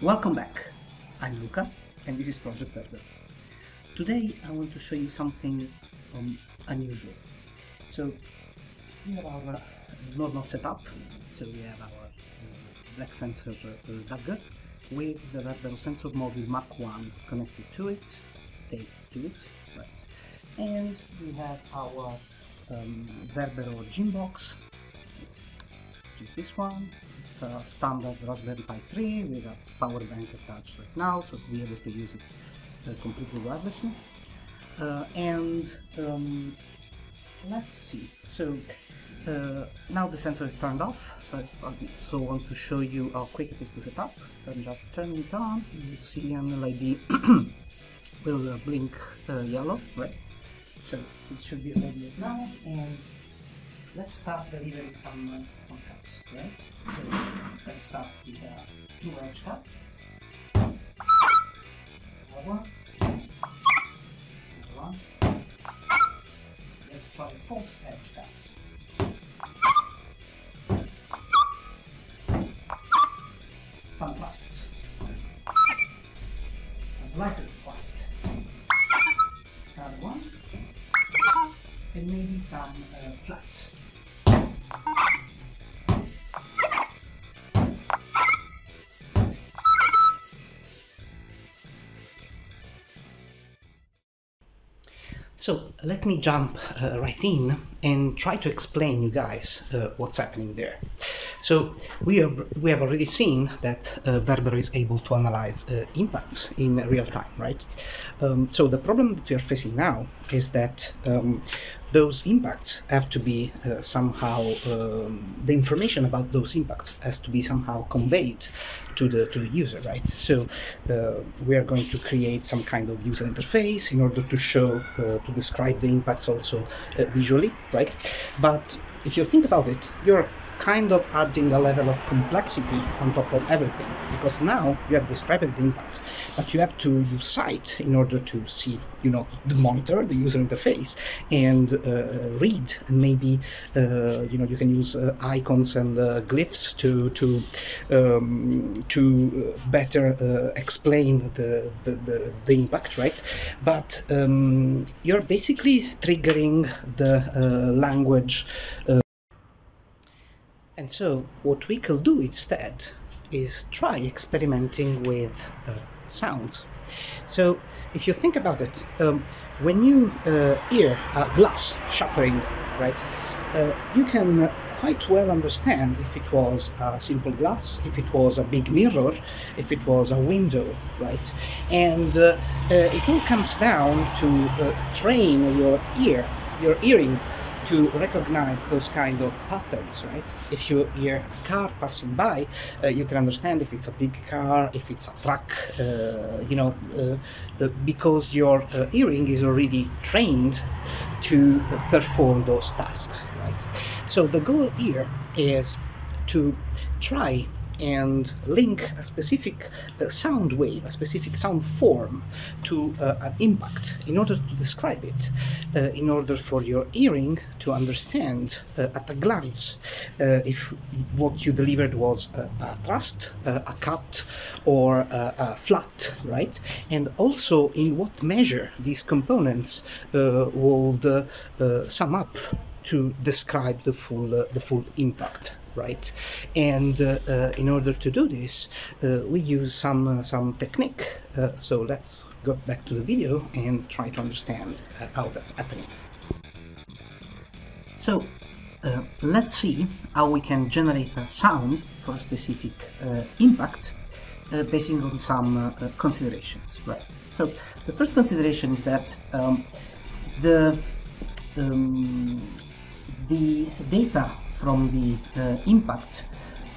Welcome back. I'm Luca and this is Project Verbero. Today I want to show you something um, unusual. So we have our uh, normal setup. So we have our uh, Black Fencer uh, dagger with the Verbero sensor module Mach 1 connected to it, taped to it, right? And we have our um, Verbero Gymbox, which is this one. A standard Raspberry Pi 3 with a power bank attached right now, so to be able to use it uh, completely wirelessly. Uh, and um, let's see. So uh, now the sensor is turned off, so I so want to show you how quick it is to set up. So I'm just turning it on. You will see an LED will uh, blink uh, yellow, right? So it should be ready now, and let's start delivering some uh, some cuts, right? So let's start with a two edge cut. Another one. Another one. Let's try false edge cuts. Some thrusts. A slice So let me jump uh, right in and try to explain you guys uh, what's happening there. So we have we have already seen that uh, Verbero is able to analyze uh, impacts in real time, right? Um, so the problem that we are facing now is that um, those impacts have to be uh, somehow um, the information about those impacts has to be somehow conveyed to the to the user, right? So uh, we are going to create some kind of user interface in order to show to describe the impacts also uh, visually, right? But if you think about it, you're kind of adding a level of complexity on top of everything because now you have described the impacts but you have to use sight in order to see you know the monitor the user interface and uh, read and maybe uh, you know you can use uh, icons and uh, glyphs to to um, to better uh, explain the, the, the, the, impact right? But um, you're basically triggering the uh, language and so what we could do instead is try experimenting with uh, sounds. So if you think about it, um, when you uh, hear a glass shattering, right, uh, you can quite well understand if it was a simple glass, if it was a big mirror, if it was a window, right? And uh, uh, it all comes down to uh, train your ear, your hearing to recognize those kind of patterns, right? If you hear a car passing by, uh, you can understand if it's a big car, if it's a truck, uh, you know, uh, uh because your uh, hearing is already trained to perform those tasks, right? So the goal here is to try and link a specific uh, sound wave, a specific sound form to uh, an impact in order to describe it, uh, in order for your hearing to understand uh, at a glance uh, if what you delivered was a, a thrust, uh, a cut, or a, a, flat, right? And also in what measure these components will sum up to describe the full the full impact right? And uh, uh, in order to do this, uh, we use some some technique. so let's go back to the video and try to understand how that's happening. So uh, let's see how we can generate a sound for a specific uh, impact uh, based on some considerations, right? So the first consideration is that um, the um, the data from the uh, impact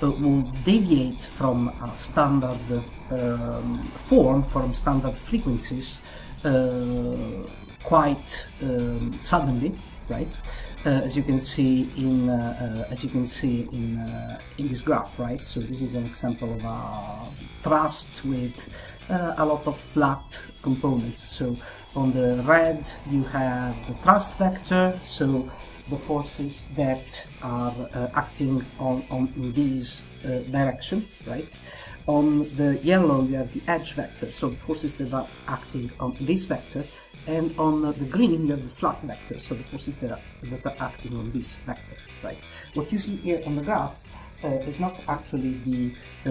uh, will deviate from standard um, form, from standard frequencies, uh, quite um, suddenly, right? Uh, as you can see in uh, uh, as you can see in in this graph, right? So this is an example of a thrust with a lot of flat components. So on the red you have the thrust vector, so the forces that are uh, acting on, on this uh, direction, right? On the yellow, you have the edge vector, so the forces that are acting on this vector, and on the green, you have the flat vector, so the forces that are, that are acting on this vector, right? What you see here on the graph is not actually the, uh,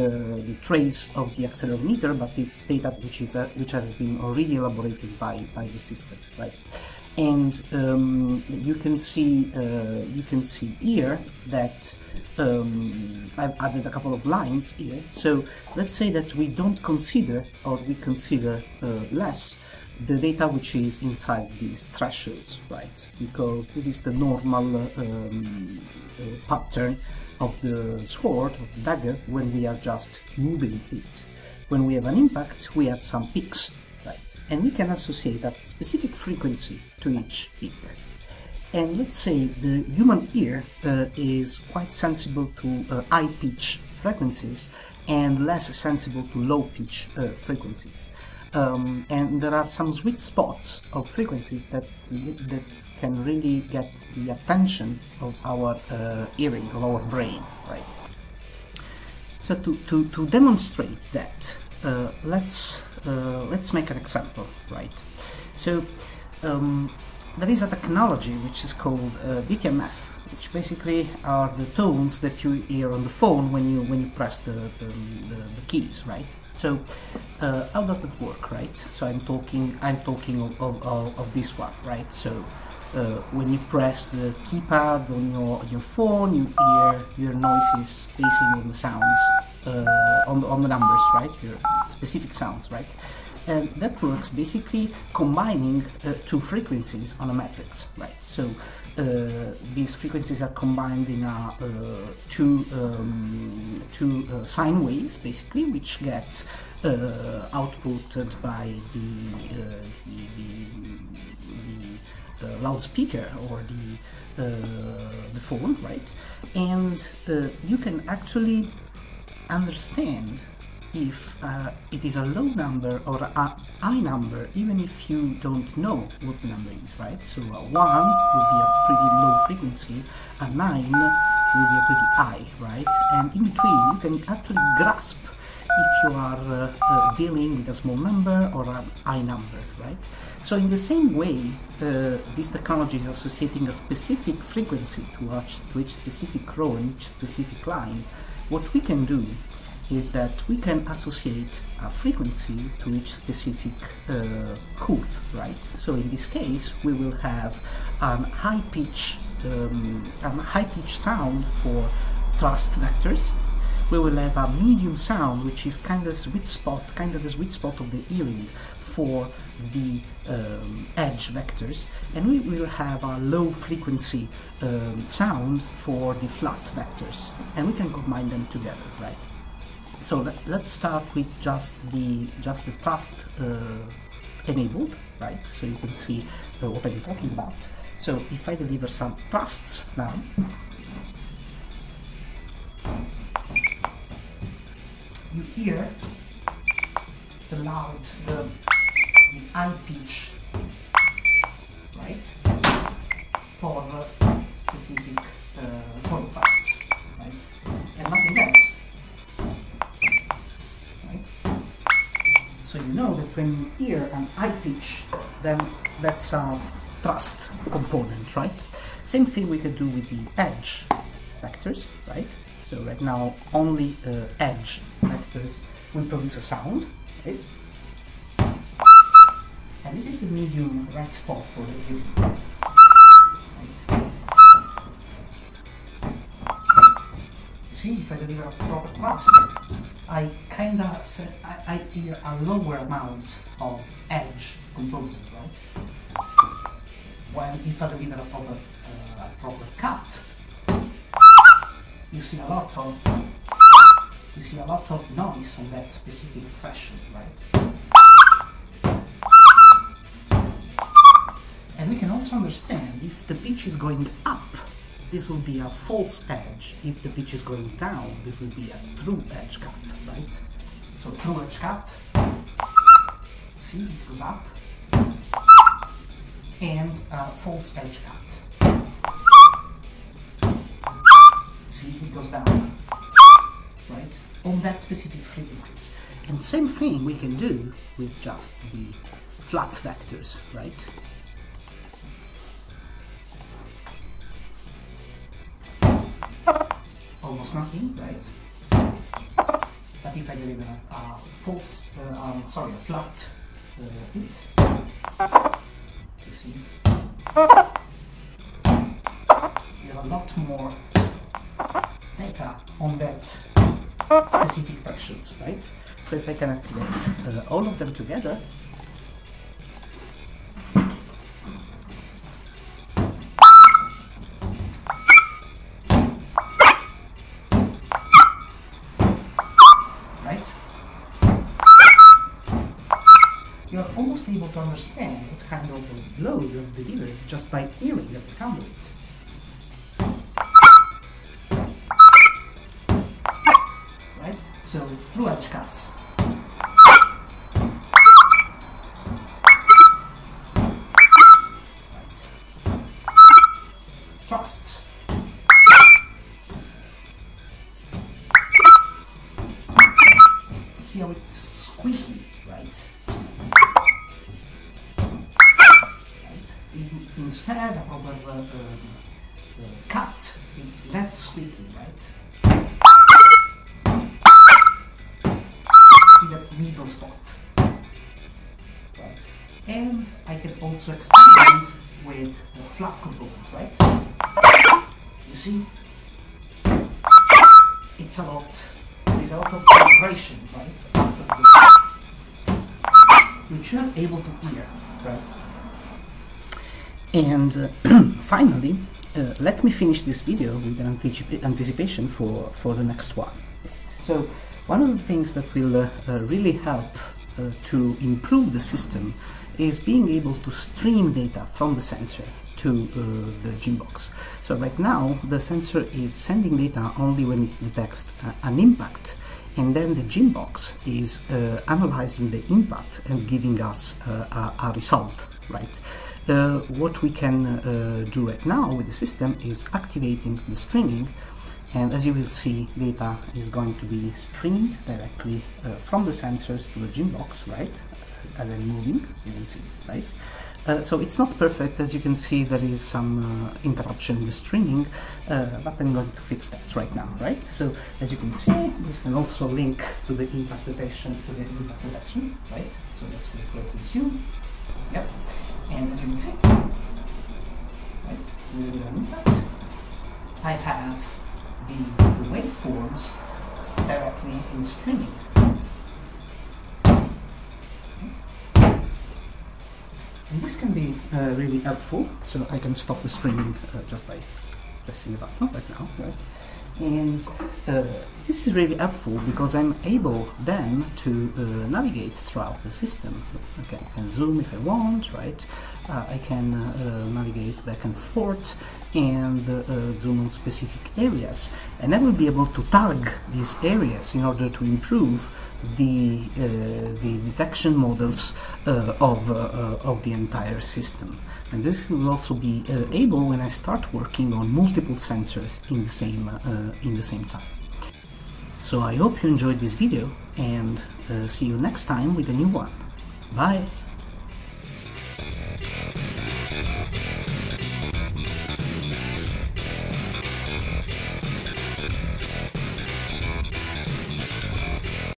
the trace of the accelerometer, but it's data which is uh, which has been already elaborated by by the system, right? And um, you can see uh, you can see here that um, I've added a couple of lines here. So let's say that we don't consider or we consider uh, less the data which is inside these thresholds, right? Because this is the normal um, uh, pattern of the sword, of the dagger, when we are just moving it. When we have an impact, we have some peaks, right? And we can associate a specific frequency to each peak. And let's say the human ear uh, is quite sensible to uh, high pitch frequencies and less sensible to low pitch uh, frequencies. Um, and there are some sweet spots of frequencies that that can really get the attention of our uh, hearing, of our brain, right? So to, to, to demonstrate that, uh, let's uh, let's make an example, right? So um, there is a technology which is called uh, DTMF, which basically are the tones that you hear on the phone when you when you press the, the, the, the keys, right? So uh, how does that work, right? So I'm talking I'm talking of, of, of this one, right? So uh, when you press the keypad on your your phone, you hear your noises basing on the sounds uh, on the, on the numbers, right? Your specific sounds, right? and that works basically combining uh, two frequencies on a matrix, right? So these frequencies are combined in a, uh, two, um, two uh, sine waves, basically, which get uh, outputted by the, uh, the, the, the loudspeaker or the, the phone, right? And you can actually understand if uh, it is a low number or a high number, even if you don't know what the number is, right? So a 1 will be a pretty low frequency, a 9 will be a pretty high, right? And in between, you can actually grasp if you are uh, uh, dealing with a small number or a high number, right? So in the same way, uh, this technology is associating a specific frequency to to each specific row and each specific line. What we can do is that we can associate a frequency to each specific uh, curve, right? So in this case, we will have a high pitch, um, a high pitch sound for thrust vectors. We will have a medium sound, which is kind of sweet spot, kind of the sweet spot of the hearing for the um, edge vectors, and we will have a low frequency um, sound for the flat vectors, and we can combine them together, right? So let, us start with just the just the thrust uh, enabled right? So you can see uh, what I'm talking about. So if I deliver some thrusts now you hear the loud the, the high pitch right? For specific uh, for thrusts you know that when you hear an high pitch, then that's a thrust component, right? Same thing we could do with the edge vectors, right? So right now only uh, edge vectors will produce a sound, right? And this is the medium right spot for the view. See, if I deliver a proper thrust, I kind of hear a lower amount of edge component, right? While if I deliver a proper, uh, a proper cut, you see a lot of you see a lot of noise on that specific threshold, right? And we can also understand if the pitch is going up this will be a false edge. If the pitch is going down, this will be a true edge cut, right? So true edge cut, see, it goes up, and a false edge cut. See, it goes down, right? on that specific frequencies. And same thing we can do with just the flat vectors, right? Almost nothing, right? But if I deliver a, a false, uh, um, sorry, a flat uh, hit, you see, you have a lot more data on that specific thresholds, right? So if I can activate uh, all of them together, just by hearing the sound of it. right? So true edge In, instead of uh, uh, cut, it's less squeaky, right? see that middle spot. Right. And I can also it with the flat components, right? You see? It's a lot, there's a lot of vibration, right? After the which you're able to hear, right? And uh, finally, uh, let me finish this video with an anticip anticipation for, for the next one. So one of the things that will uh, really help to improve the system is being able to stream data from the sensor to uh, the Gymbox. So right now the sensor is sending data only when it detects uh, an impact and then the Gymbox is uh, analyzing the impact and giving us a, a, result, right? What we can do right now with the system is activating the streaming and as you will see data is going to be streamed directly uh, from the sensors to the gym box right? As I'm moving you can see right? Uh, so it's not perfect. As you can see there is some uh, interruption in the streaming uh, but I'm going to fix that right now right? So as you can see this can also link to the impact detection to the impact detection right? So let's to resume yep and as you can see right impact I have the, the waveforms directly in streaming. And this can be uh, really helpful, so I can stop the streaming uh, just by pressing the button right now. Right? And uh, this is really helpful because I'm able then to uh, navigate throughout the system. Okay, I can zoom if I want, right? Uh, I can uh, navigate back and forth and uh, zoom on specific areas. And I will be able to tag these areas in order to improve the, uh, the detection models uh, of, uh, of the entire system. And this will also be able when I start working on multiple sensors in the same, in the same time. So I hope you enjoyed this video and see you next time with a new one. Bye!